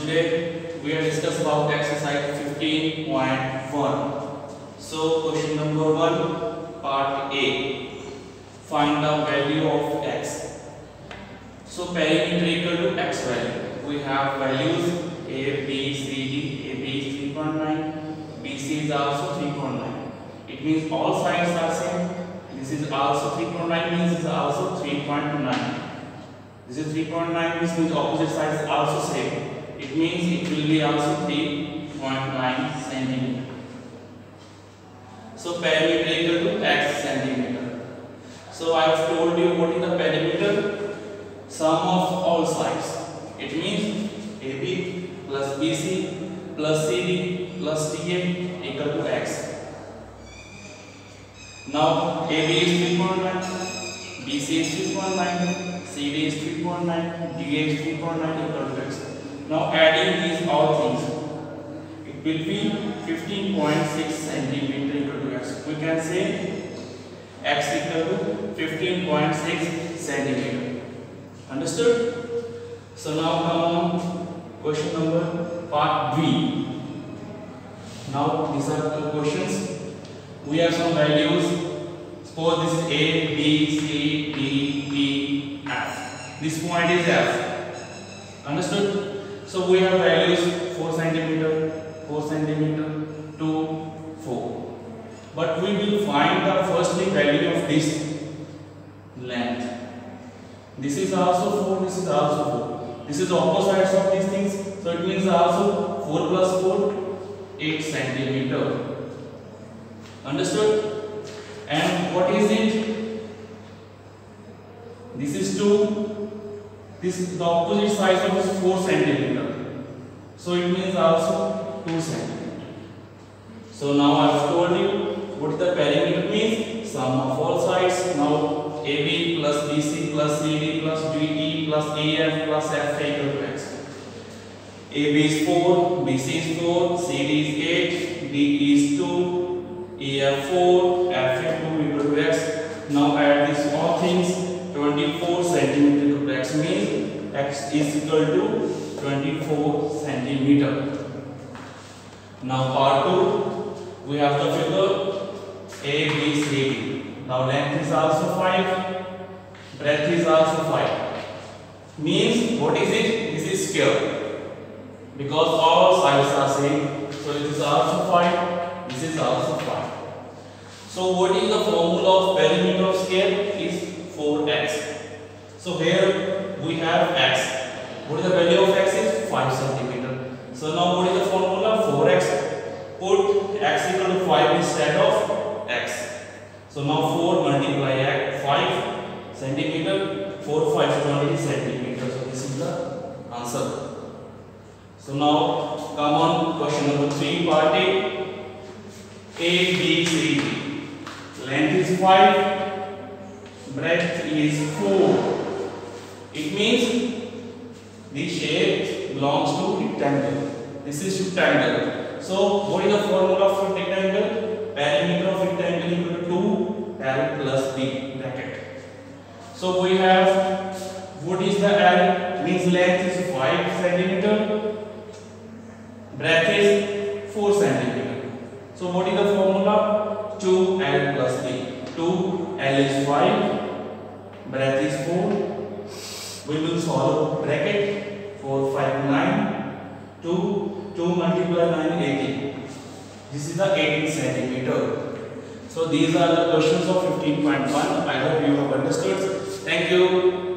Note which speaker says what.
Speaker 1: today we are discuss about the exercise 15.1. So question number 1 part A. Find the value of x. So perimeter equal to x value. We have values a, b, c, d. a, b is 3.9, bc is also 3.9. It means all sides are same. This is also 3.9 means this is also 3.9. This is 3.9 this means opposite side is also same. It means it will be also 3.9 centimeter. So perimeter equal to x centimeter. So I have told you what is the perimeter? Sum of all sides. It means AB plus BC plus CD plus DA equal to x. Now AB is 3.9, BC is 3.9, CD is 3.9, DA is 3.9 equal to x. Now adding these all things, it will be 15.6 centimeter equal to x. We can say x equal to 15.6 centimeter. Understood? So now come on question number part B. Now these are two questions. We have some values. Suppose this is A, B, C, D, E, F. This point is F. Understood? So we have values 4 centimeter, 4 centimeter, 2, 4. But we will find the firstly value of this length. This is also 4, this is also 4. This is opposites of these things. So it means also 4 plus 4, 8 centimeter. Understood? And what is it? This is 2. This is the opposite side of this 4 centimeter. So it means also 2 centimeter. So now I have told you what the perimeter means. Sum of all sides. Now AB plus BC plus CD plus DE plus AF plus F equal to x. AB is 4, BC is 4, CD is 8, DE is 2, EF 4, F 2 equal to x. Now add these all things. 24 centimeter equal to x means is equal to 24 centimeter. Now part 2 we have the figure A, B, C, D. Now length is also 5, breadth is also 5. Means what is it? This is square. Because all sides are same. So it is also 5, this is also 5. So what is the formula of perimeter of square? Is 4x. So here we have x. What is the value of x is 5 centimeter. So now what is the formula? 4x. Put x equal to 5 instead of x. So now 4 multiply x 5 centimeter 4 5 20 centimeter. So this is the answer. So now come on question number 3 part A. A B C D. Length is 5 breadth is 4. It means the shape belongs to rectangle. This is rectangle. So what is the formula for rectangle? Perimeter of rectangle equal to 2 L plus B bracket. So we have what is the L? Means length is 5 centimeter. Breadth is 4 centimeter. So what is the formula? 2 L plus B. 2 L is 5. Breadth is 4. We will solve bracket 4 5 9 2 2 multiply 9 18 this is the 18 centimeter. So these are the questions of 15.1 i hope you have understood. Thank you